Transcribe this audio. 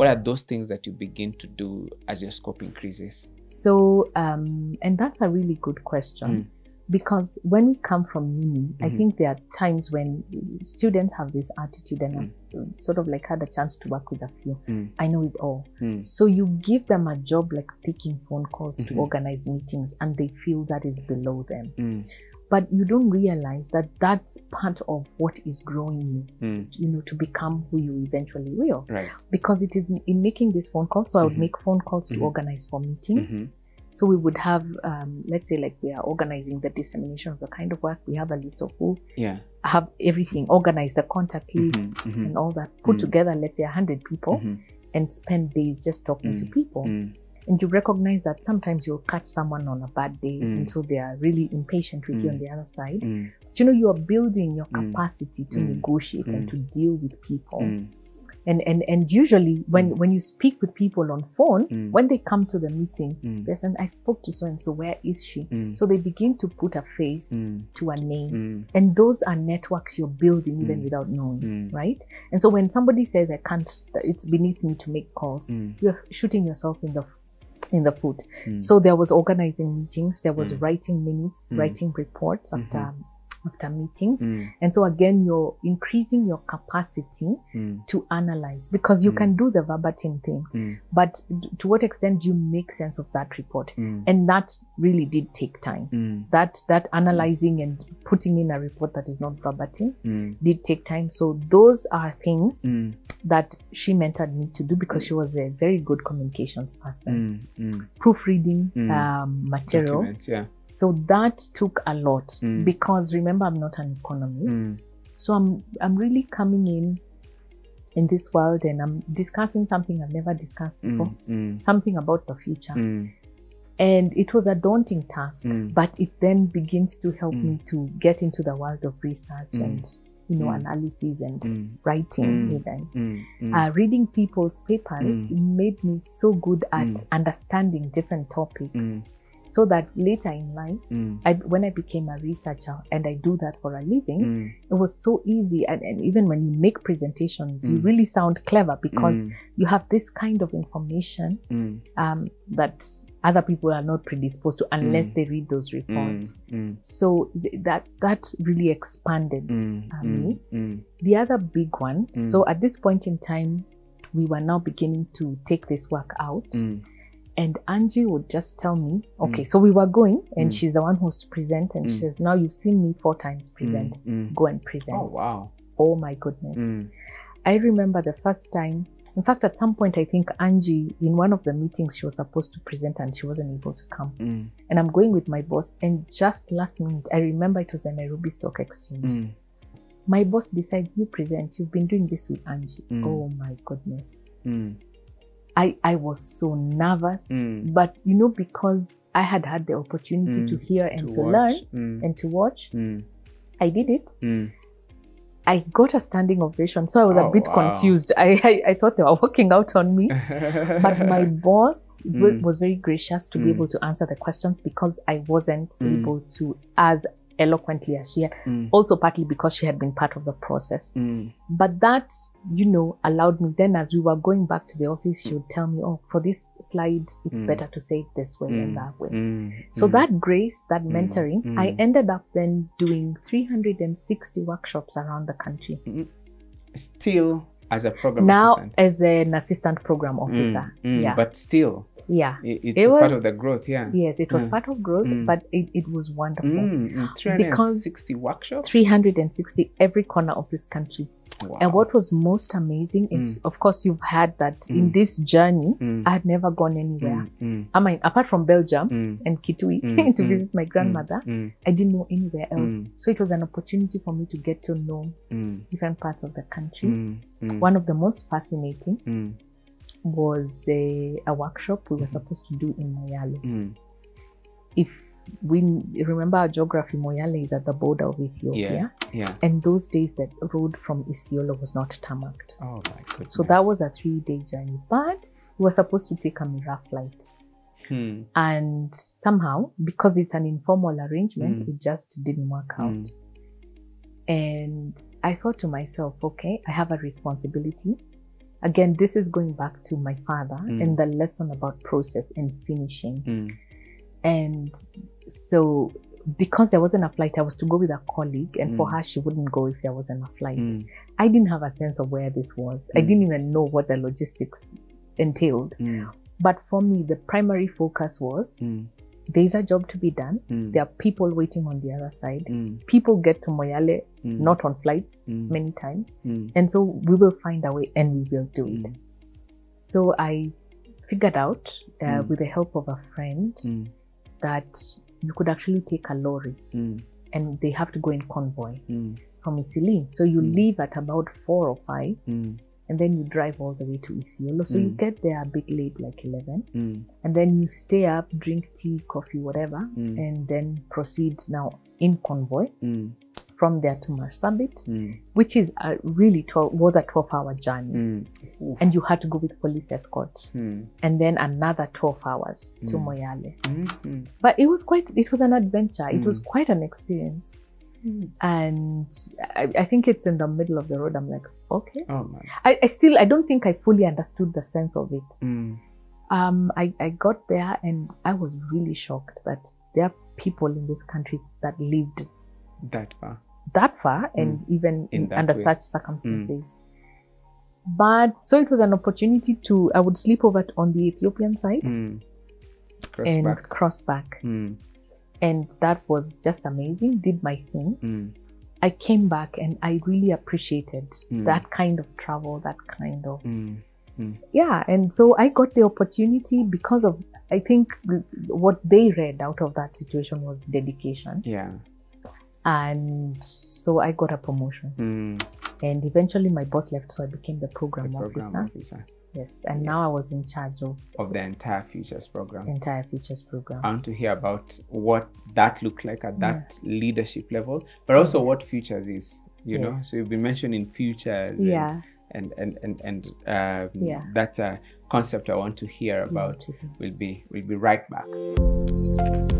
what are those things that you begin to do as your scope increases? So, um, and that's a really good question. Because when we come from uni, I Mhm. think there are times when students have this attitude, and I've sort of like had a chance to work with a few. Mm. I know it all. Mm. So you give them a job like picking phone calls Mhm. to organize meetings, and they feel that is below them. Mm. But you don't realize that that's part of what is growing you, Mm. you know, to become who you eventually will. Right. Because it is in, in making these phone calls. So I would Mhm. make phone calls to Mhm. organize for meetings. Mhm. So we would have, um, let's say, like we are organizing the dissemination of the kind of work. We have a list of who Yeah. have everything, organize the contact Mhm, list mhm. and all that. Put Mm. together, let's say, hundred people, and spend days just talking to Mm. people. Mm. And you recognize that sometimes you'll catch someone on a bad day, Mm. and so they are really impatient with you Mm. on the other side. Mm. But you know, you are building your Mm. capacity to Mm. negotiate and Mm. to deal with people. Mm. And and and usually when Mm. when you speak with people on phone, Mm. when they come to the meeting, Mm. they say, "I spoke to so and so. Where is she?" Mm. So they begin to put a face Mm. to a name, Mm. and those are networks you're building even Mm. without knowing, Mm. right? And so when somebody says, "I can't," it's beneath me to make calls. Mm. You're shooting yourself in the in the foot. Mm. So there was organizing meetings, there was Mm. writing minutes, Mm. writing reports after after meetings. Mm. And so again, you're increasing your capacity Mm. to analyze because you Mm. can do the verbatim thing, Mm. but to what extent do you make sense of that report? Mm. And that really did take time. Mm. That that analyzing and putting in a report that is not verbatim did take time. So those are things that she mentored me to do because she was a very good communications person. Proofreading um, material. Documents, yeah. So that took a lot Mm. because remember I'm not an economist. Mm. So I'm I'm really coming in in this world and I'm discussing something I've never discussed before, Mm. Mm. something about the future. Mm. And it was a daunting task, Mm. but it then begins to help Mm. me to get into the world of research Mm. and you know Mm. analysis and Mm. writing Mm. even. Mm. Mm. Uh, reading people's papers Mm. made me so good at Mm. understanding different topics Mm. So that later in life Mm. I, when I became a researcher and I do that for a living, Mm. it was so easy. And, and even when you make presentations, you Mm. really sound clever because Mm. you have this kind of information Mm. um, that other people are not predisposed to unless Mm. they read those reports. So th- that that really expanded uh, me. The other big one. So at this point in time, we were now beginning to take this work out. Mm. And Angie would just tell me, okay, Mm. so we were going, and Mm. she's the one who's to present, and she Mm. says, now you've seen me four times present, Mm. go and present. Oh wow. Oh my goodness. Mm. I remember the first time. In fact, at some point, I think Angie, in one of the meetings, she was supposed to present and she wasn't able to come. Mm. And I'm going with my boss. And just last minute, I remember it was the Nairobi Stock Exchange. Mm. My boss decides, You present. You've been doing this with Angie. Mm. Oh my goodness. Mm. I, I was so nervous. Mm. But, you know, because I had had the opportunity Mm. to hear and To to, learn Mm. and to watch, Mm. I did it. Mm. I got a standing ovation. So I was Oh, a bit wow. confused. I, I, I thought they were working out on me. but my boss was very gracious to be able to answer the questions because I wasn't able to as eloquently as she had. Mm. Also, partly because she had been part of the process. Mm. But that, you know, allowed me then as we were going back to the office, she would tell me, oh, for this slide, it's Mm. better to say it this way Mm. and that way. Mm. So Mm. that grace, that Mm. mentoring, Mm. I ended up then doing 360 workshops around the country. still as a program now assistant. as an assistant program officer. Mm, mm, yeah. But still, yeah. it's It was, part of the growth, yeah. Yes, it was Mm. part of growth, Mm. but it, it was wonderful. Mm, mm, 360 workshops? 360 every corner of this country. Wow. And what was most amazing is, of course, you've had that in Mm. this journey, Mm, I had never gone anywhere. mm, mm, I mean, apart from Belgium mm, and Kitui Mm, to mm, visit my grandmother, mm, I didn't know anywhere else. Mm. So it was an opportunity for me to get to know mm, different parts of the country. mm, mm, One of the most fascinating mm, was a, a workshop we were supposed to do in Moyale. mm. If we remember our geography, Moyale is at the border of Ethiopia. Yeah. And those days, that road from Isiolo was not tarmacked. Oh my goodness. So that was a three day journey. But we were supposed to take a miraa flight. Hmm. And somehow, because it's an informal arrangement, Mm. it just didn't work out. Mm. And I thought to myself, okay, I have a responsibility again, this is going back to my father Mm. and the lesson about process and finishing. Mm. And so, because there wasn't a flight, I was to go with a colleague, and for Mm. her, she wouldn't go if there wasn't a flight. Mm. I didn't have a sense of where this was. I Mm. didn't even know what the logistics entailed. Mm. But for me, the primary focus was. There's a job to be done. Mm. There are people waiting on the other side. Mm. People get to Moyale Mm. not on flights Mm. many times. Mm. And so we will find a way and we will do it. So I figured out uh, with the help of a friend that you could actually take a lorry and they have to go in convoy from Isiolo. So you leave at about four or five. And then you drive all the way to Isiolo. So you Mm. get there a bit late, like 11. Mm. And then you stay up, drink tea, coffee, whatever, Mm. and then proceed now in convoy Mm. from there to Marsabit, Mm. which is a really 12, was a 12 hour journey. Mm. And you had to go with police escort. And then another 12 hours to. Moyale. Mm. But it was quite, it was an adventure. It was quite an experience. Mm. And I, I think it's in the middle of the road. I'm like, okay. Oh man. I, I still, I don't think I fully understood the sense of it. Mm. Um, I, I got there and I was really shocked that there are people in this country that lived That far. that far and even In in, under way. such circumstances. But so it was an opportunity to, I would sleep over on the Ethiopian side Mm. Cross and back. cross back. Mm. And that was just amazing, did my thing. Mm. I came back and I really appreciated Mm. that kind of travel, that kind of, Mm. yeah. And so I got the opportunity because of, I think what they read out of that situation was dedication. Yeah. And so I got a promotion. Mm. And eventually my boss left, so I became the The program, program officer. officer Yes. And now I was in charge of of the entire futures program. entire futures program. I want to hear about what that looked like at that leadership level, but also what futures is. You know, so you've been mentioning futures. yeah. And and and and um, Yeah. that's a concept I want to hear about. Mhm. We'll be we'll be right back.